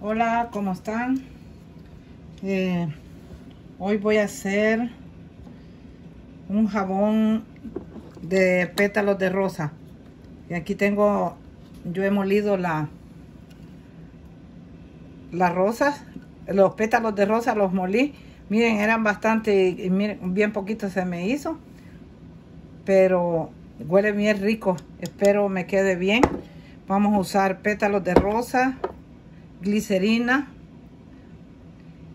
Hola, ¿cómo están? Eh, hoy voy a hacer un jabón de pétalos de rosa. Y aquí tengo, yo he molido la, las rosas, los pétalos de rosa los molí. Miren, eran bastante, y bien poquito se me hizo. Pero huele bien rico. Espero me quede bien. Vamos a usar pétalos de rosa, glicerina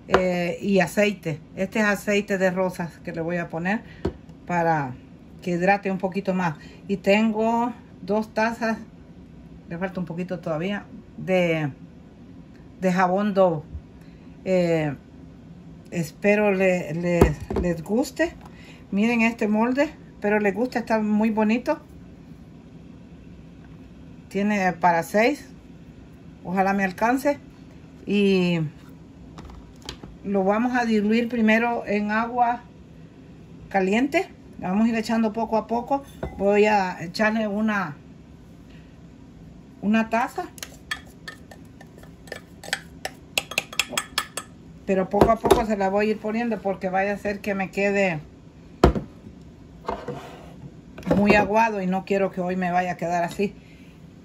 eh, y aceite. Este es aceite de rosas que le voy a poner para que hidrate un poquito más. Y tengo dos tazas, le falta un poquito todavía, de, de jabón Dove. Eh, espero le, les guste. Miren este molde, pero les gusta, está muy bonito. Tiene para seis. Ojalá me alcance. Y lo vamos a diluir primero en agua caliente. vamos a ir echando poco a poco. Voy a echarle una, una taza. Pero poco a poco se la voy a ir poniendo porque vaya a ser que me quede muy aguado y no quiero que hoy me vaya a quedar así.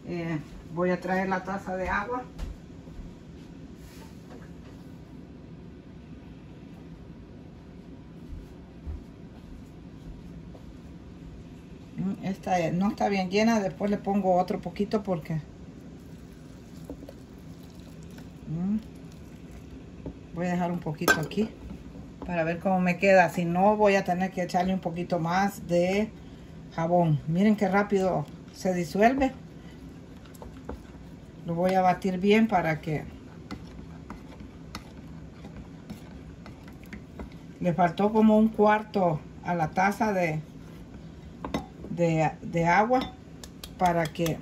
Eh, voy a traer la taza de agua. Mm, esta no está bien llena, después le pongo otro poquito porque... Mm, voy a dejar un poquito aquí para ver cómo me queda. Si no, voy a tener que echarle un poquito más de jabón. Miren qué rápido se disuelve. Lo voy a batir bien para que... Le faltó como un cuarto a la taza de, de, agua para que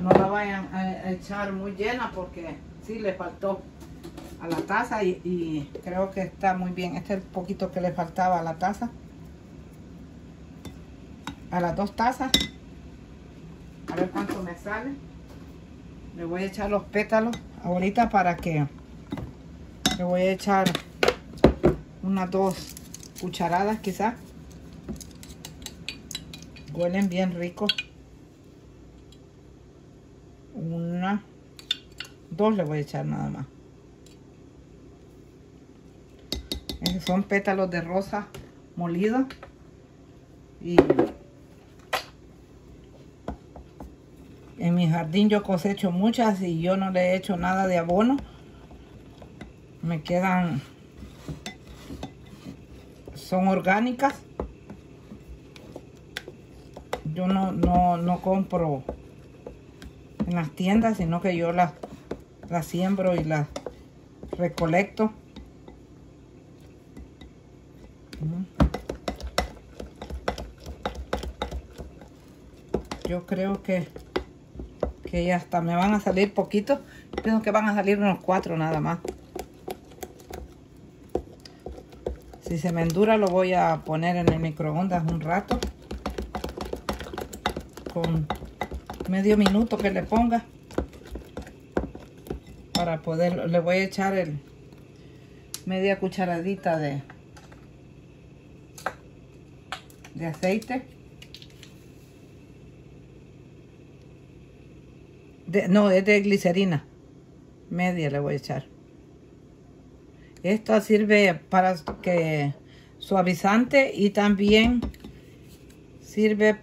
no la vayan a echar muy llena porque sí le faltó a la taza y, y, creo que está muy bien. Este es el poquito que le faltaba a la taza a las dos tazas. A ver cuánto me sale. Le voy a echar los pétalos ahorita para que le voy a echar unas dos cucharadas quizás. Huelen bien ricos. Una, dos le voy a echar nada más. Esos son pétalos de rosa molidos. Y En mi jardín yo cosecho muchas y yo no le he hecho nada de abono. Me quedan... Son orgánicas. Yo no, no, compro en las tiendas, sino que yo las, las siembro y las recolecto. Yo creo que que ya hasta me van a salir poquitos. Pienso que van a salir unos cuatro nada más. Si se me endura lo voy a poner en el microondas un rato. Con medio minuto que le ponga. Para poder, le voy a echar el media cucharadita de, de aceite. No, es de glicerina. Media le voy a echar. Esto sirve para que suavizante y también sirve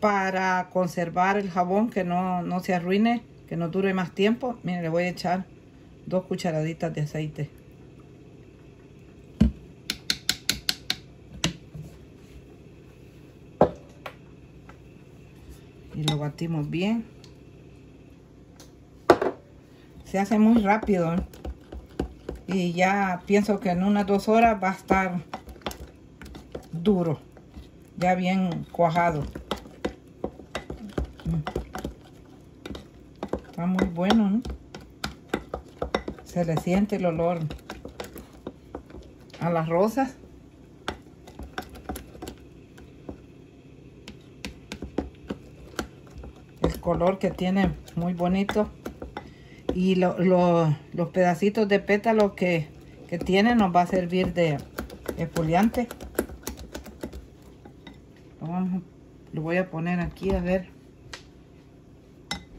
para conservar el jabón que no, no se arruine, que no dure más tiempo. Miren, le voy a echar dos cucharaditas de aceite. Y lo batimos bien. Se hace muy rápido y ya pienso que en unas dos horas va a estar duro, ya bien cuajado. Mm. Está muy bueno, ¿no? Se le siente el olor a las rosas. Color que tiene muy bonito. Y los pedacitos de pétalo que, que tiene nos va a servir de exfoliante lo voy a poner aquí a ver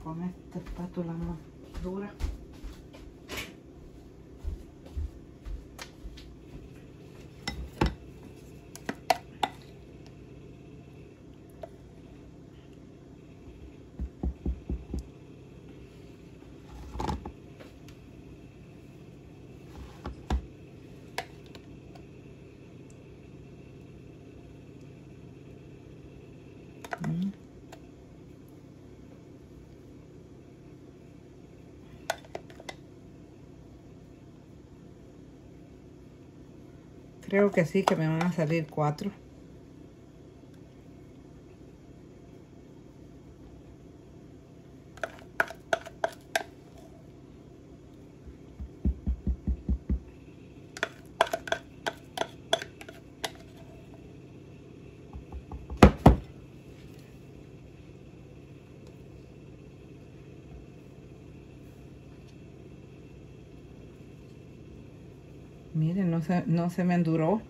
con esta espátula más dura Creo que sí, que me van a salir cuatro. Miren, no se, no se me enduró.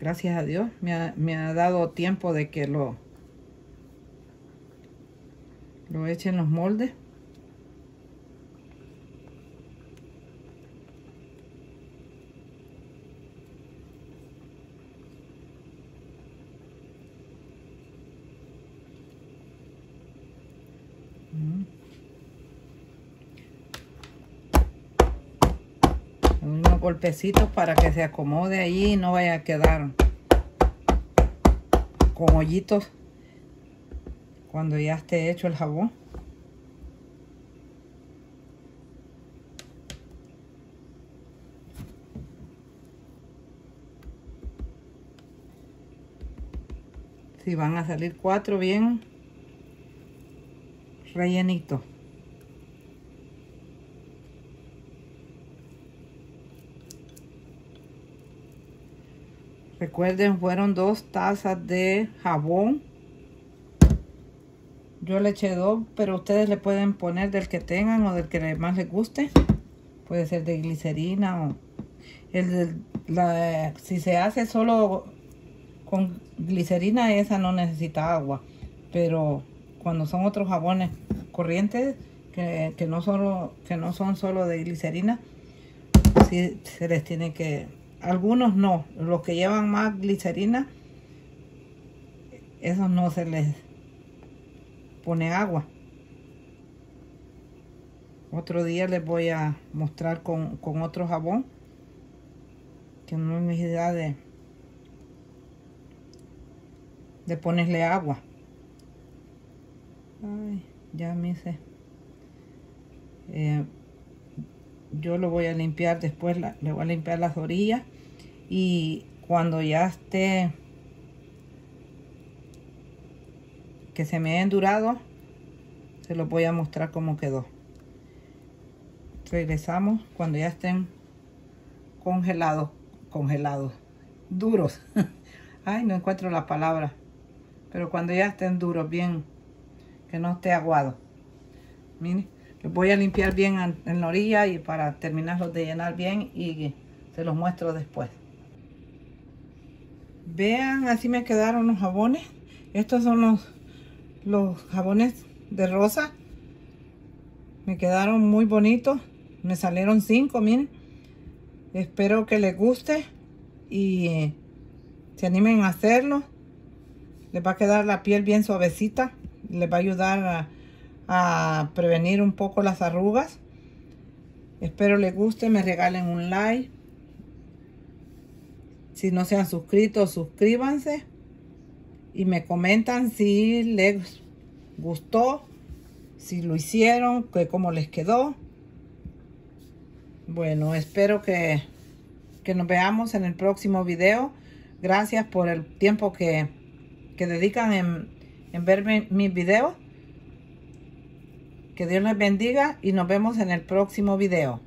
Gracias a Dios. Me ha, me ha dado tiempo de que lo, lo eche en los moldes. Golpecitos para que se acomode ahí y no vaya a quedar con hoyitos cuando ya esté hecho el jabón. Si van a salir cuatro bien rellenitos. Recuerden, fueron dos tazas de jabón. Yo le eché dos, pero ustedes le pueden poner del que tengan o del que más les guste. Puede ser de glicerina o... El la, si se hace solo con glicerina, esa no necesita agua. Pero cuando son otros jabones corrientes, que, que no, solo, que no son solo de glicerina, sí se les tiene que algunos no, los que llevan más glicerina, esos no se les pone agua. Otro día les voy a mostrar con, otro jabón que no hay necesidad de, de ponerle agua. Ya me hice. Eh, yo lo voy a limpiar después, le voy a limpiar las orillas y cuando ya esté que se me ha endurado, se lo voy a mostrar cómo quedó. Regresamos cuando ya estén congelados, congelados, duros. Ay, no encuentro la palabra. Pero cuando ya estén duros, bien, que no esté aguado. Miren. Voy a limpiar bien en la orilla y para terminarlos de llenar bien y se los muestro después. Vean, así me quedaron los jabones. Estos son los, los jabones de rosa. Me quedaron muy bonitos. Me salieron cinco, miren. Espero que les guste y se animen a hacerlo. Les va a quedar la piel bien suavecita. Les va a ayudar a a prevenir un poco las arrugas. Espero les guste, me regalen un like. Si no se han suscrito, suscríbanse. Y me comentan si les gustó, si lo hicieron, que cómo les quedó. Bueno, espero que, que nos veamos en el próximo video. Gracias por el tiempo que, que dedican en, en ver mis videos. Que Dios les bendiga y nos vemos en el próximo video.